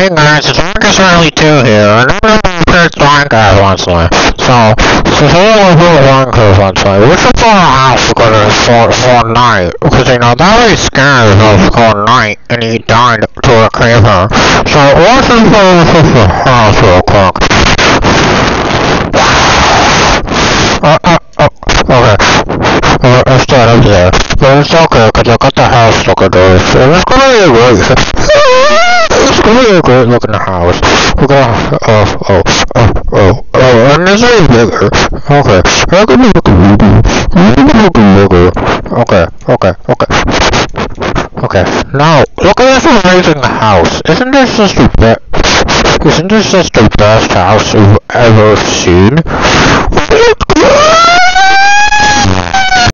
Hey guys, it's Marcus Riley 2 here, and I'm gonna play Minecraft once in a. So, so today we're playing Minecraft once in a. We should find a house because it's for, for night. Because, you know, that if it was called night, and he died to a creeper. So, let's just go to the house real quick. Uh, uh, oh, okay. Uh, let's start up there. But it's okay, because I got the house looking good. And it's gonna be great. It's gonna great looking house. We're oh, oh, oh, oh, oh, and this is bigger. Okay. I'm gonna make it bigger. Okay, okay, okay. Okay, now, look at this amazing house. Isn't this just the best, isn't this just the best house you've ever seen?